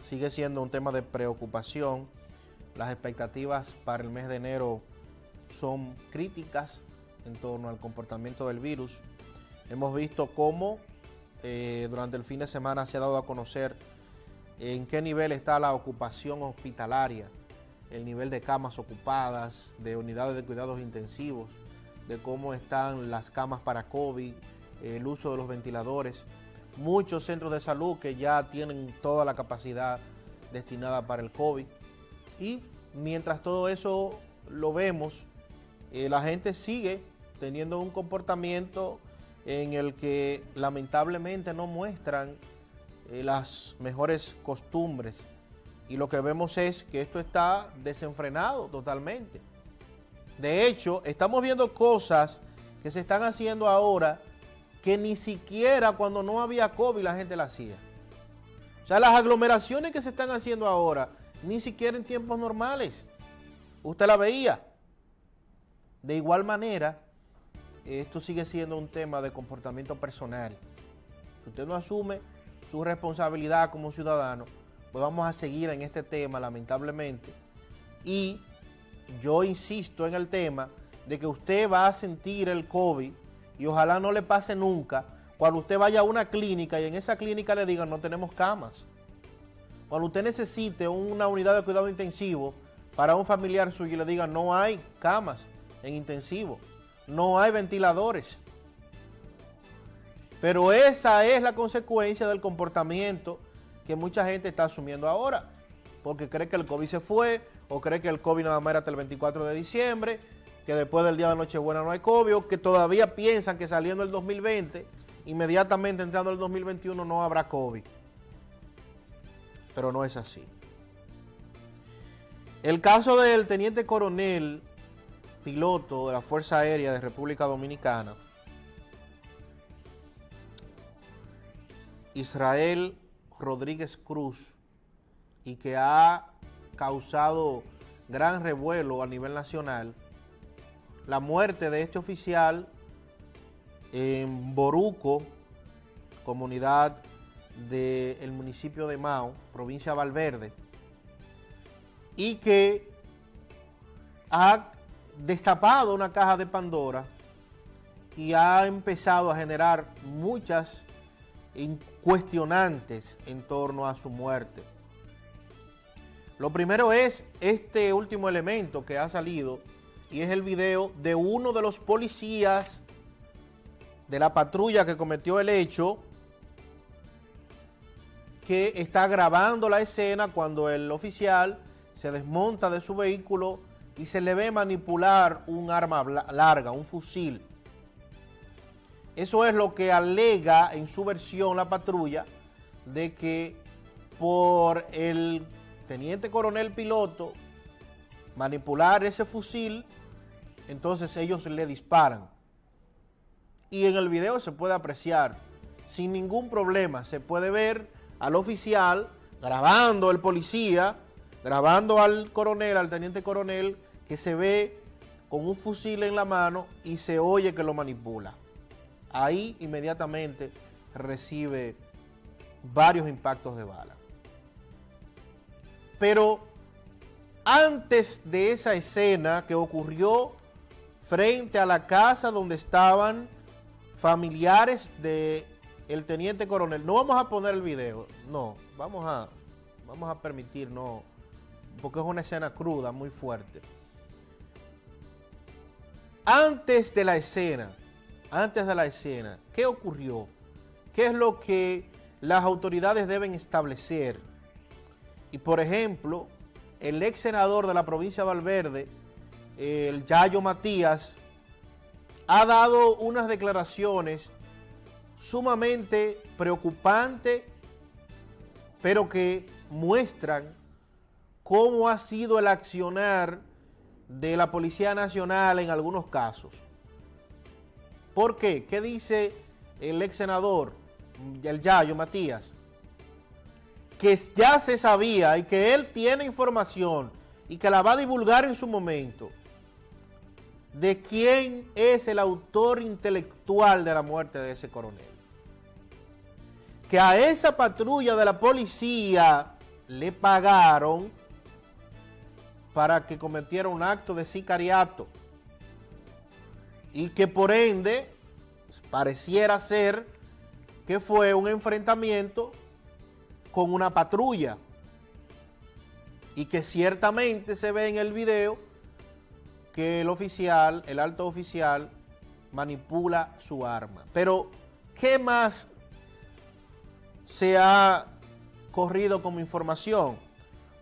sigue siendo un tema de preocupación. Las expectativas para el mes de enero son críticas en torno al comportamiento del virus. Hemos visto cómo eh, durante el fin de semana se ha dado a conocer en qué nivel está la ocupación hospitalaria, el nivel de camas ocupadas, de unidades de cuidados intensivos, de cómo están las camas para COVID, el uso de los ventiladores. Muchos centros de salud que ya tienen toda la capacidad destinada para el COVID. Y mientras todo eso lo vemos, eh, la gente sigue teniendo un comportamiento en el que lamentablemente no muestran eh, las mejores costumbres. Y lo que vemos es que esto está desenfrenado totalmente. De hecho, estamos viendo cosas que se están haciendo ahora que ni siquiera cuando no había COVID la gente la hacía. O sea, las aglomeraciones que se están haciendo ahora, ni siquiera en tiempos normales. Usted la veía. De igual manera, esto sigue siendo un tema de comportamiento personal. Si usted no asume su responsabilidad como ciudadano, pues vamos a seguir en este tema, lamentablemente. Y yo insisto en el tema de que usted va a sentir el COVID y ojalá no le pase nunca cuando usted vaya a una clínica y en esa clínica le digan no tenemos camas. Cuando usted necesite una unidad de cuidado intensivo para un familiar suyo y le digan no hay camas en intensivo, no hay ventiladores. Pero esa es la consecuencia del comportamiento que mucha gente está asumiendo ahora, porque cree que el COVID se fue, o cree que el COVID nada más era hasta el 24 de diciembre, que después del día de Nochebuena no hay COVID, que todavía piensan que saliendo el 2020, inmediatamente entrando el 2021 no habrá COVID. Pero no es así. El caso del teniente coronel, piloto de la Fuerza Aérea de República Dominicana, Israel Rodríguez Cruz y que ha causado gran revuelo a nivel nacional, la muerte de este oficial en Boruco, comunidad del municipio de Mao, provincia de Valverde, y que ha destapado una caja de Pandora y ha empezado a generar muchas cuestionantes en torno a su muerte. Lo primero es este último elemento que ha salido y es el video de uno de los policías de la patrulla que cometió el hecho que está grabando la escena cuando el oficial se desmonta de su vehículo y se le ve manipular un arma larga, un fusil. Eso es lo que alega en su versión la patrulla de que por el teniente coronel piloto manipular ese fusil, entonces ellos le disparan. Y en el video se puede apreciar sin ningún problema, se puede ver al oficial grabando el policía, grabando al coronel, al teniente coronel, que se ve con un fusil en la mano y se oye que lo manipula ahí inmediatamente recibe varios impactos de bala. Pero antes de esa escena que ocurrió frente a la casa donde estaban familiares de el teniente coronel, no vamos a poner el video, no, vamos a, vamos a permitir, no, porque es una escena cruda, muy fuerte. Antes de la escena, antes de la escena, ¿qué ocurrió? ¿Qué es lo que las autoridades deben establecer? Y por ejemplo, el ex senador de la provincia de Valverde, el Yayo Matías, ha dado unas declaraciones sumamente preocupantes, pero que muestran cómo ha sido el accionar de la Policía Nacional en algunos casos. ¿Por qué? ¿Qué dice el ex senador, el Yayo Matías? Que ya se sabía y que él tiene información y que la va a divulgar en su momento de quién es el autor intelectual de la muerte de ese coronel. Que a esa patrulla de la policía le pagaron para que cometiera un acto de sicariato y que por ende pareciera ser que fue un enfrentamiento con una patrulla y que ciertamente se ve en el video que el oficial, el alto oficial, manipula su arma. Pero, ¿qué más se ha corrido como información?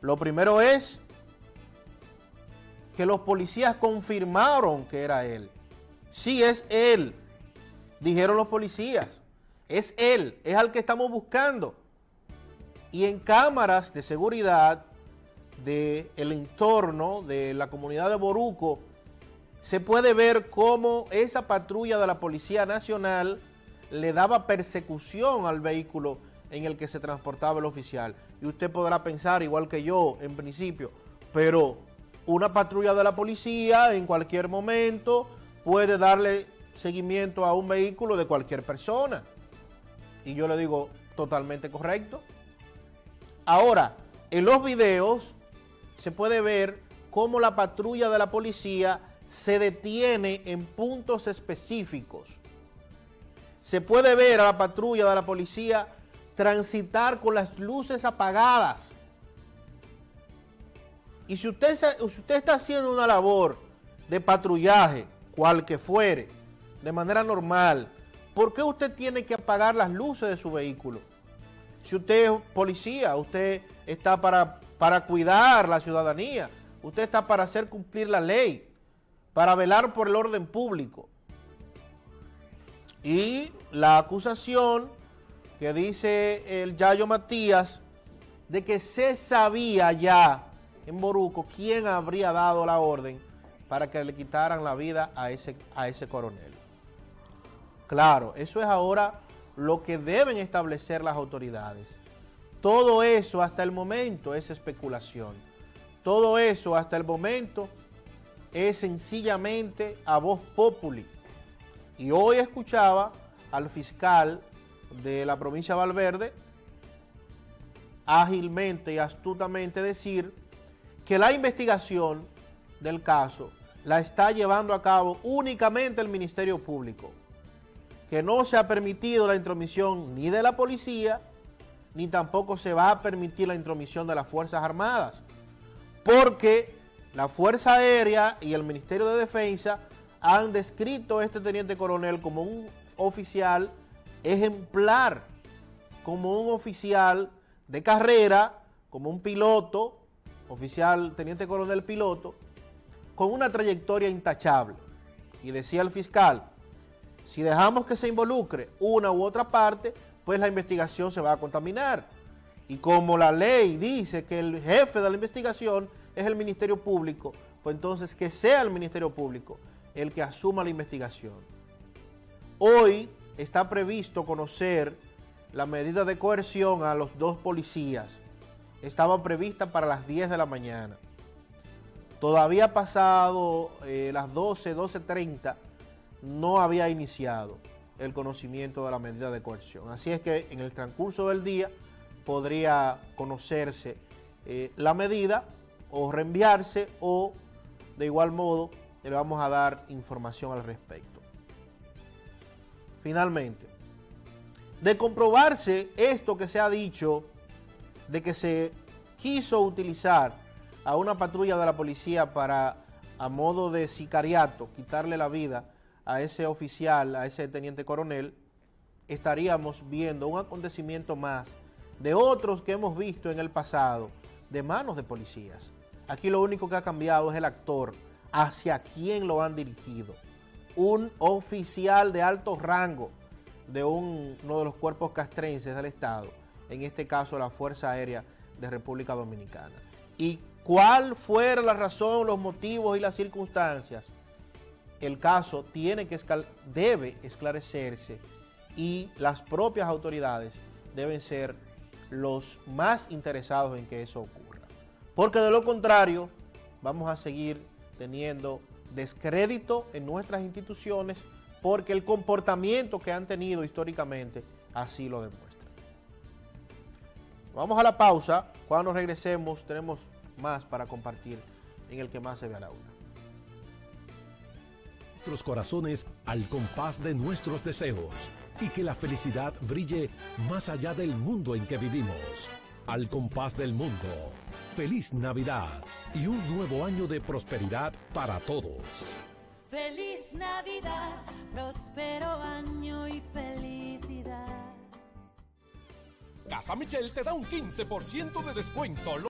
Lo primero es que los policías confirmaron que era él. Sí, es él, dijeron los policías. Es él, es al que estamos buscando. Y en cámaras de seguridad del el entorno de la comunidad de Boruco, se puede ver cómo esa patrulla de la Policía Nacional le daba persecución al vehículo en el que se transportaba el oficial. Y usted podrá pensar, igual que yo, en principio, pero una patrulla de la policía en cualquier momento puede darle seguimiento a un vehículo de cualquier persona. Y yo le digo, totalmente correcto. Ahora, en los videos se puede ver cómo la patrulla de la policía se detiene en puntos específicos. Se puede ver a la patrulla de la policía transitar con las luces apagadas. Y si usted, está haciendo una labor de patrullaje, cual que fuere, de manera normal, ¿por qué usted tiene que apagar las luces de su vehículo? Si usted es policía, usted está para, para cuidar la ciudadanía, usted está para hacer cumplir la ley para velar por el orden público. Y la acusación que dice el Yayo Matías de que se sabía ya en Boruco quién habría dado la orden para que le quitaran la vida a ese, a ese coronel. Claro, eso es ahora lo que deben establecer las autoridades. Todo eso hasta el momento es especulación. Todo eso hasta el momento es sencillamente a voz populi. Y hoy escuchaba al fiscal de la provincia de Valverde ágilmente y astutamente decir que la investigación del caso la está llevando a cabo únicamente el Ministerio Público, que no se ha permitido la intromisión ni de la policía, ni tampoco se va a permitir la intromisión de las Fuerzas Armadas, porque la Fuerza Aérea y el Ministerio de Defensa han descrito a este teniente coronel como un oficial ejemplar, como un oficial de carrera, como un piloto, oficial, teniente coronel piloto, con una trayectoria intachable. Y decía el fiscal, si dejamos que se involucre una u otra parte, pues la investigación se va a contaminar. Y como la ley dice que el jefe de la investigación es el Ministerio Público, pues entonces que sea el Ministerio Público el que asuma la investigación. Hoy está previsto conocer la medida de coerción a los dos policías. Estaba prevista para las 10 de la mañana. Todavía pasado eh, las 12, 12.30, no había iniciado el conocimiento de la medida de coerción. Así es que en el transcurso del día podría conocerse eh, la medida o reenviarse o de igual modo le vamos a dar información al respecto. Finalmente, de comprobarse esto que se ha dicho, de que se quiso utilizar a una patrulla de la policía para, a modo de sicariato, quitarle la vida a ese oficial, a ese teniente coronel, estaríamos viendo un acontecimiento más de otros que hemos visto en el pasado de manos de policías. Aquí lo único que ha cambiado es el actor, hacia quién lo han dirigido. Un oficial de alto rango de uno de los cuerpos castrenses del Estado, en este caso la Fuerza Aérea de República Dominicana. Y cuál fuera la razón, los motivos y las circunstancias, el caso tiene que debe esclarecerse y las propias autoridades deben ser los más interesados en que eso ocurra. Porque de lo contrario, vamos a seguir teniendo descrédito en nuestras instituciones porque el comportamiento que han tenido históricamente así lo demuestra. Vamos a la pausa. Cuando regresemos tenemos más para compartir en el que más se ve a la una. Nuestros corazones al compás de nuestros deseos y que la felicidad brille más allá del mundo en que vivimos. Al compás del mundo. Feliz Navidad y un nuevo año de prosperidad para todos. Feliz Navidad, próspero año y felicidad. Casa Michel te da un 15% de descuento.